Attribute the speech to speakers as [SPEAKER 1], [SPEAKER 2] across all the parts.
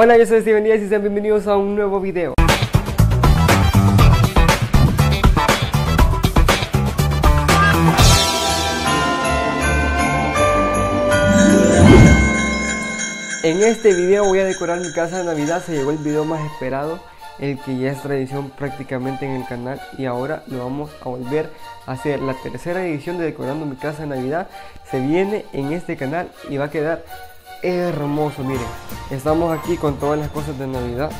[SPEAKER 1] Hola, yo soy Steven Díaz y sean bienvenidos a un nuevo video. En este video voy a decorar mi casa de Navidad, se llegó el video más esperado, el que ya es tradición prácticamente en el canal y ahora lo vamos a volver a hacer. La tercera edición de Decorando mi casa de Navidad se viene en este canal y va a quedar hermoso, miren. Estamos aquí con todas las cosas de Navidad,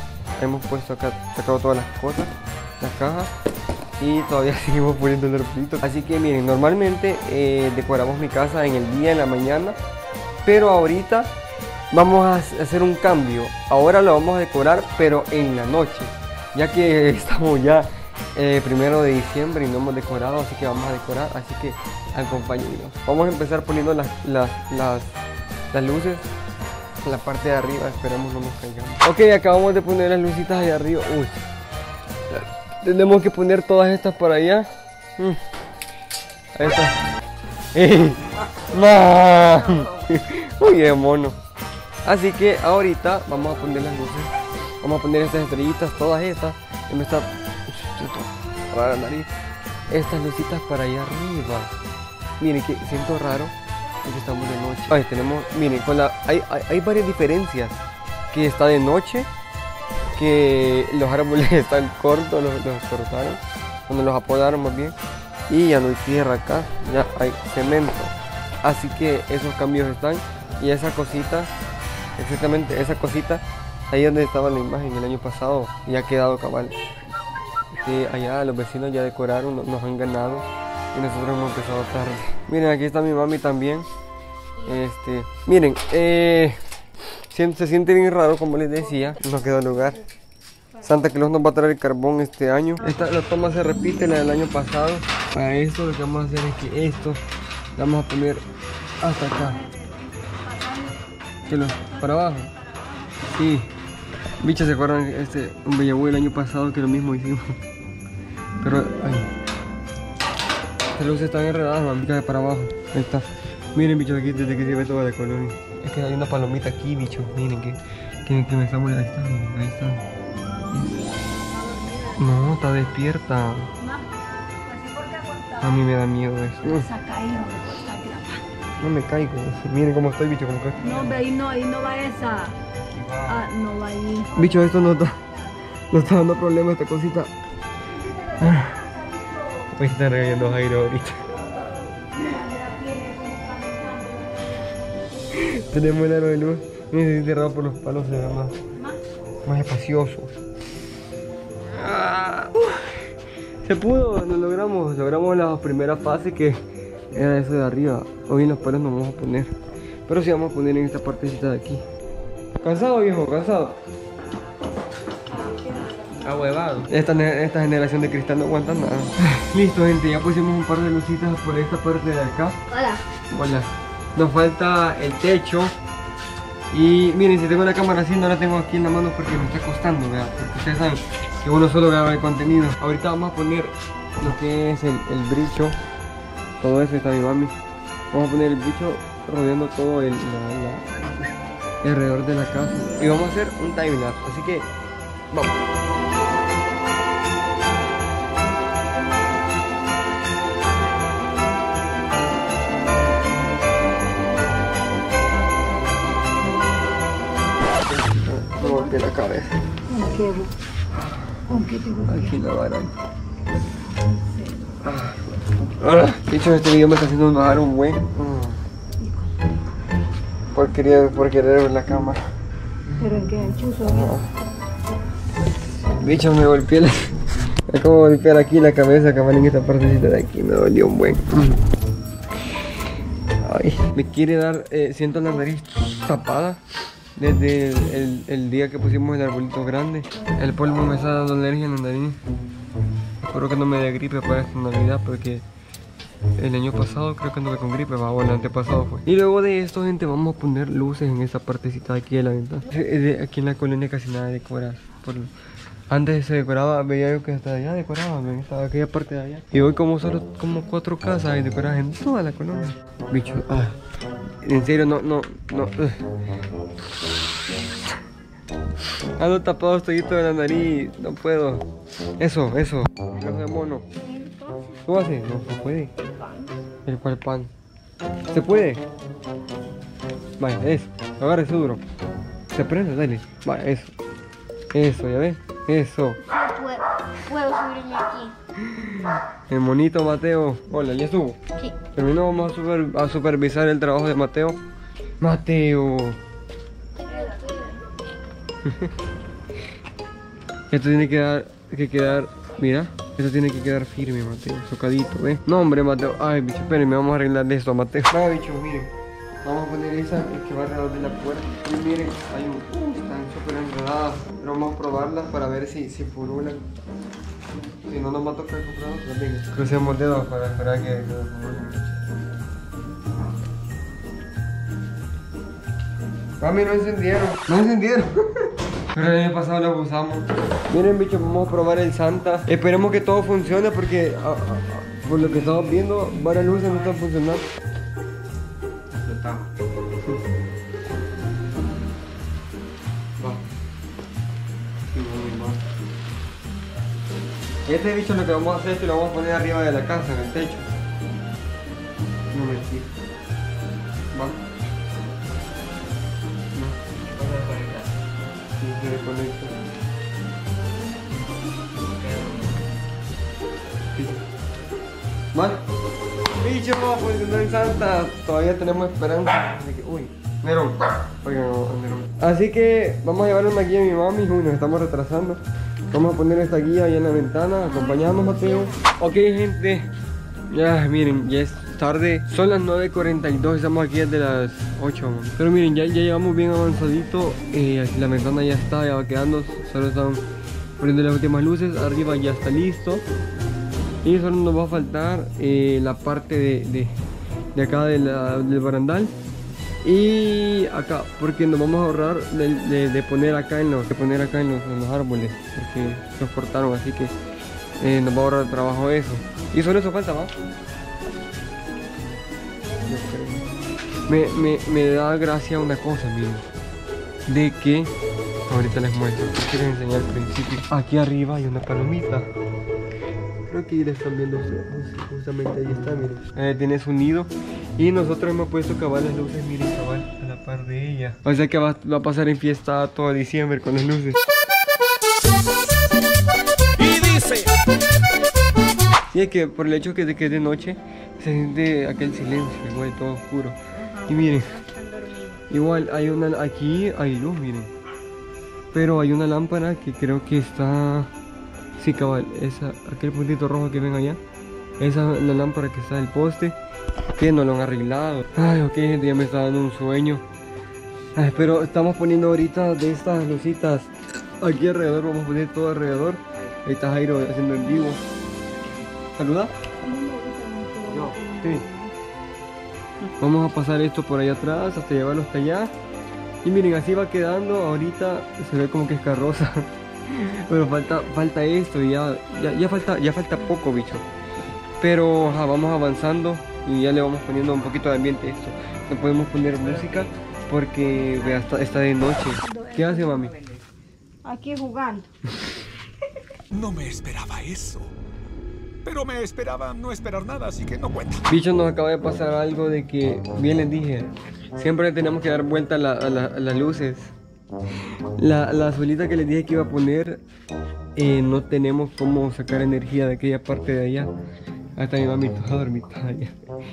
[SPEAKER 1] hemos puesto acá, sacado todas las cosas, las cajas y todavía seguimos poniendo el arbolito. Así que miren, normalmente eh, decoramos mi casa en el día, en la mañana, pero ahorita vamos a hacer un cambio. Ahora lo vamos a decorar, pero en la noche, ya que estamos ya eh, primero de diciembre y no hemos decorado, así que vamos a decorar. Así que acompáñenos. Vamos a empezar poniendo las, las, las, las luces en la parte de arriba. Esperemos no nos caigamos. Ok, acabamos de poner las lucitas ahí arriba. Uy, tenemos que poner todas estas para allá. Mm. Ahí. Uy, de mono. Así que ahorita vamos a poner las luces. Vamos a poner estas estrellitas, todas estas. Está para la nariz. Estas lucitas para allá arriba. Miren que siento raro estamos de noche. Ay, tenemos, miren, con la hay, hay, varias diferencias. Que está de noche, que los árboles están cortos, los, los cortaron, cuando los apodaron más bien. Y ya no hay tierra acá, ya hay cemento. Así que esos cambios están. Y esa cosita exactamente esa cosita ahí donde estaba la imagen el año pasado y ha quedado cabal que allá los vecinos ya decoraron nos han ganado nosotros hemos empezado tarde miren aquí está mi mami también este miren eh, se siente bien raro como les decía no quedó lugar Santa Claus nos va a traer el carbón este año esta la toma se repite la del año pasado para esto lo que vamos a hacer es que esto lo vamos a poner hasta acá lo, para abajo. Sí. Bichos, ¿se acuerdan este, un Bellabú el año pasado que lo mismo hicimos? Pero. Estas luces están enredadas, mami, para abajo. Ahí está. Miren, bichos, aquí desde que se ve toda la colonia. Es que hay una palomita aquí, bichos. Miren que, que, que me está muy... Ahí está, miren, ahí está. No, está despierta. A mí me da miedo eso. No me caigo. Miren cómo estoy, bicho, como que.
[SPEAKER 2] No, ahí no, ahí no va esa. Ah, no va ahí.
[SPEAKER 1] Bicho, esto no está. No está dando problema esta cosita. Ah. Voy a estar regañando aire ahorita. Tenemos el aro de luz. Miren, cerrado por los palos ve más, más espacioso. Ah. Se pudo, lo logramos. Logramos la primera fase que era eso de arriba. Hoy en los palos nos vamos a poner. Pero sí vamos a poner en esta partecita de aquí. ¿Cansado viejo? ¿Cansado? Ahuevado. Esta, esta generación de cristal no aguanta nada. Listo gente, ya pusimos un par de lucitas por esta parte de acá.
[SPEAKER 2] Hola.
[SPEAKER 1] Hola. Nos falta el techo. Y miren, si tengo la cámara así, no la tengo aquí en la mano porque me está costando, ¿verdad? Porque ustedes saben que uno solo graba el contenido. Ahorita vamos a poner lo que es el, el bricho todo eso está mi mami. Vamos a poner el bicho rodeando todo el, alrededor de la casa. Y vamos a hacer un time lapse. Así que vamos.
[SPEAKER 2] ¿Con qué? ¿Con qué te golpeé?
[SPEAKER 1] Aquí la baranda. Ahora, dicho este video me está haciendo bajar un buen. Por querer, por querer ver la cámara.
[SPEAKER 2] ¿Pero en qué? ¿En chuzo?
[SPEAKER 1] Bicho, me golpeé la... Es como golpear aquí la cabeza, cabal en esta partecita de aquí, me dolió un buen. Ay, me quiere dar, eh, siento la nariz tapada desde el, día que pusimos el arbolito grande. El polvo me está dando alergia en nariz. Espero que no me dé gripe para esta Navidad porque el año pasado creo que anduve con gripe, va, o el antepasado fue. Y luego de esto, gente, vamos a poner luces en esta partecita de aquí de la ventana. Eh, de- Aquí en la colonia casi nada decora. Por, antes se decoraba, veía yo que hasta allá decoraban, en esta, aquella parte de allá. Y hoy como solo como cuatro casas y decoradas en toda la colonia. Bicho, ah, en serio, no, no, no. Ando tapado estoy de la nariz, no puedo. Eso, eso. No de mono. ¿Cómo hace? No, se puede. ¿El cual pan? ¿Se puede? Vaya, eso. Agarra eso duro. Se prende, dale. Vaya, eso. Eso, ya ves. Eso.
[SPEAKER 3] Puedo, subirme aquí.
[SPEAKER 1] El monito Mateo. Hola, ¿ya estuvo?
[SPEAKER 3] Sí.
[SPEAKER 1] Terminó, vamos a, super- a supervisar el trabajo de Mateo. Mateo. Esto tiene que, dar, que quedar, mira, esto tiene que quedar firme, Mateo, socadito, ¿ves? No, hombre, Mateo, ay, bicho, espérenme, vamos a arreglar esto, Mateo. Vaya, bicho, miren, vamos a poner esa que va alrededor de la puerta. Y miren, hay un, uh, están súper enredadas, pero vamos a probarlas para ver si, si purulan. Si no nos va a tocar comprar venga. Crucemos dedos para esperar que... Mami, no encendieron. No encendieron. Pero el año pasado lo usamos. Miren, bicho, vamos a probar el Santa. Esperemos que todo funcione porque ah, ah, ah, por lo que estamos viendo, varias luces no están funcionando. Este bicho lo que vamos a hacer es que lo vamos a poner arriba de la casa, en el techo. No mentira. Va. No. Se desconecta. Vale. Bicho, en Santa. Todavía tenemos esperanza. Uy, Así que vamos a llevar una guía a mi mami. Uy, nos estamos retrasando. Vamos a poner esta guía ahí en la ventana. Acompañarnos, Mateo. Ok, gente. Ya, miren, ya es tarde. Son las 9.42. Estamos aquí desde las 8. man. Pero miren, ya, ya llevamos bien avanzadito. Eh, aquí la ventana ya está, ya va quedando. Solo están poniendo las últimas luces. Arriba ya está listo. Y solo nos va a faltar eh, la parte de, de- de acá de la- del barandal. Y acá, porque nos vamos a ahorrar de, poner acá en los, de poner acá en los, los árboles. Porque los cortaron, así que eh, nos va a ahorrar trabajo eso. Y solo eso falta, ¿va? Me, me, me da gracia una cosa, miren. De que, ahorita les muestro, quiero enseñar al principio. Aquí arriba hay una palomita. Creo que ahí están viendo Justamente ahí está, miren. Eh, tiene su nido. Y nosotros hemos puesto cabal las luces, miren, cabal, a la par de ella. O sea que va, va a pasar en fiesta todo diciembre con las luces.
[SPEAKER 4] Y dice,
[SPEAKER 1] Y es que por el hecho que de que es de noche, se siente aquel silencio, igual todo oscuro. Y miren, igual hay una, aquí hay luz, miren. Pero hay una lámpara que creo que está, sí cabal, esa, aquel puntito rojo que ven allá. Esa es la lámpara que está del poste, que no lo han arreglado. Ay, ok, gente, ya me está dando un sueño. Pero estamos poniendo ahorita de estas lucitas aquí alrededor, vamos a poner todo alrededor. Ahí está Jairo haciendo en vivo. ¿Saluda? Sí. Vamos a pasar esto por allá atrás hasta llevarlo hasta allá. Y miren, así va quedando. Ahorita se ve como que es carroza. Pero falta, falta esto y ya, ya, ya falta, ya falta poco, bicho. Pero ajá, vamos avanzando y ya le vamos poniendo un poquito de ambiente a esto. No podemos poner música porque vea, está, está de noche. ¿Qué hace, mami?
[SPEAKER 2] Aquí jugando.
[SPEAKER 4] no me esperaba eso. Pero me esperaba no esperar nada, así que no cuenta.
[SPEAKER 1] Bicho, nos acaba de pasar algo de que, bien les dije, siempre tenemos que dar vuelta a, la- a la- a las luces. La, la azulita que les dije que iba a poner, eh, no tenemos cómo sacar energía de aquella parte de allá. Hasta mi mami toda dormita allá.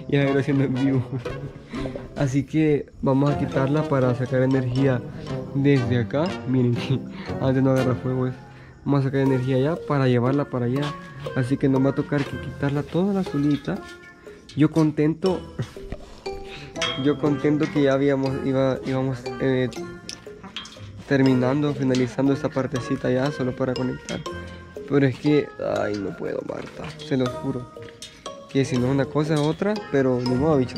[SPEAKER 1] Y a ver haciendo en vivo. Así que vamos a quitarla para sacar energía desde acá. Miren antes no agarra fuego eso. Vamos a sacar energía allá para llevarla para allá. Así que nos va a tocar que quitarla toda la azulita. Yo contento. Yo contento que ya habíamos, iba, íbamos eh, terminando, finalizando esta partecita ya, solo para conectar. Pero es que, ay, no puedo, Marta, se lo juro. Que si no es una cosa es otra, pero ni modo, bicho.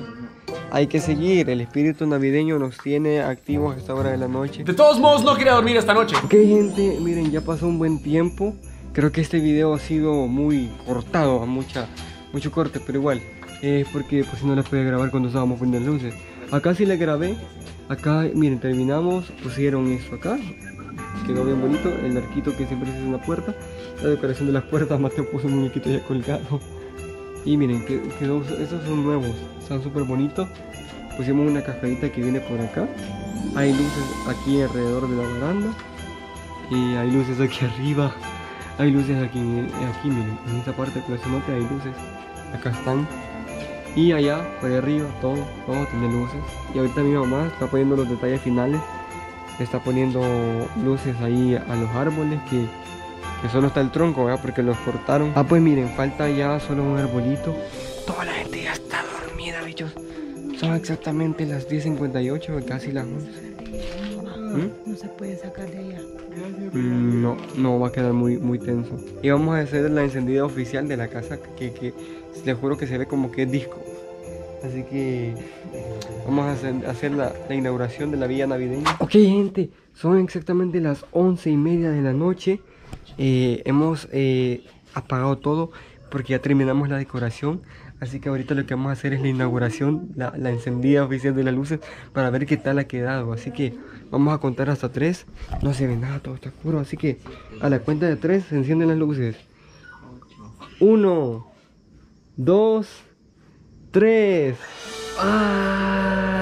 [SPEAKER 1] Hay que seguir, el espíritu navideño nos tiene activos a esta hora de la noche.
[SPEAKER 5] De todos modos, no quería dormir esta noche.
[SPEAKER 1] Ok gente, miren, ya pasó un buen tiempo. Creo que este video ha sido muy cortado, a mucha, mucho corte, pero igual. Es porque pues no les pude grabar cuando estábamos poniendo luces. Acá sí le grabé. Acá, miren, terminamos, pusieron esto acá. quedó bien bonito. El arquito que siempre es una puerta. La decoración de las puertas, Mateo puso un muñequito ya colgado. Y miren, que- quedó, estos son nuevos, están súper bonitos. Pusimos una cascadita que viene por acá. Hay luces aquí alrededor de la baranda. Y hay luces aquí arriba. Hay luces aquí, aquí miren, en esta parte que note hay luces. Acá están. Y allá, por ahí arriba, todo, todo tiene luces. Y ahorita mi mamá está poniendo los detalles finales. Está poniendo luces ahí a los árboles que, que solo está el tronco, ¿verdad? Porque los cortaron. Ah, pues miren, falta ya solo un arbolito. Toda la gente ya está dormida, bichos. Son exactamente las 10.58, casi las 11. ¿Mm?
[SPEAKER 2] No se puede sacar de allá.
[SPEAKER 1] Mm, No, no va a quedar muy, muy tenso. Y vamos a hacer la encendida oficial de la casa que, que les juro que se ve como que es disco. Así que vamos a hacer, hacer la, la inauguración de la villa navideña. Ok gente, son exactamente las once y media de la noche. Eh, hemos eh, apagado todo porque ya terminamos la decoración. Así que ahorita lo que vamos a hacer es la inauguración, la, encendida oficial de las luces para ver qué tal ha quedado. Así que vamos a contar hasta tres. No se ve nada, todo está oscuro. Así que a la cuenta de tres se encienden las luces. Uno, dos, tres. ¡Ah!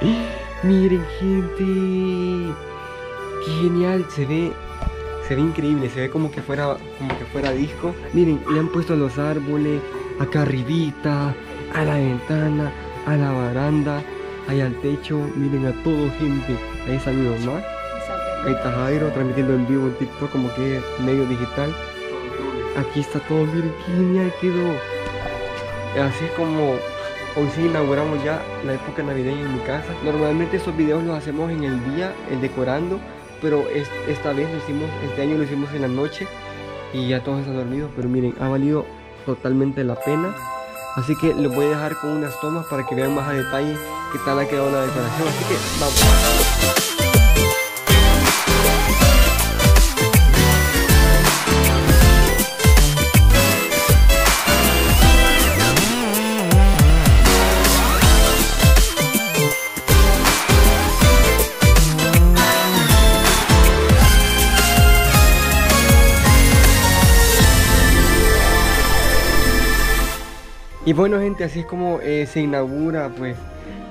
[SPEAKER 1] Miren gente, genial se ve. Se ve increíble, se ve como que fuera como que fuera disco. Miren, le han puesto los árboles acá arribita, a la ventana, a la baranda, ahí al techo. Miren a todo gente. Ahí está mi mamá. Ahí está Jairo transmitiendo en vivo en TikTok como que medio digital. Aquí está todo, miren qué genial quedó. Así es como hoy sí inauguramos ya la época navideña en mi casa. Normalmente esos videos los hacemos en el día, el decorando, pero es- esta vez lo hicimos, este año lo hicimos en la noche y ya todos están dormidos, pero miren, ha valido totalmente la pena. Así que les voy a dejar con unas tomas para que vean más a detalle qué tal ha quedado la decoración. Así que vamos. Y bueno gente, así es como eh, se inaugura pues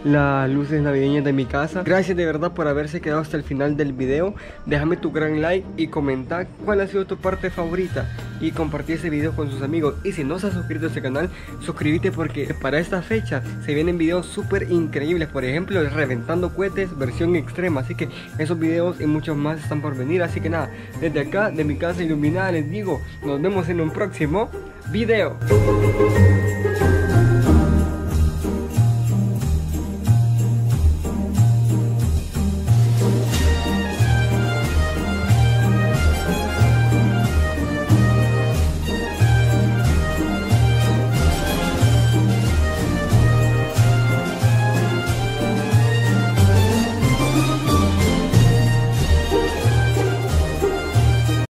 [SPEAKER 1] las luces navideñas de mi casa. Gracias de verdad por haberse quedado hasta el final del video. Déjame tu gran like y comenta cuál ha sido tu parte favorita y compartir ese video con sus amigos. Y si no se has suscrito a este canal, suscríbete porque para esta fecha se vienen videos súper increíbles. Por ejemplo, reventando cohetes versión extrema. Así que esos videos y muchos más están por venir. Así que nada, desde acá, de mi casa iluminada, les digo, nos vemos en un próximo video.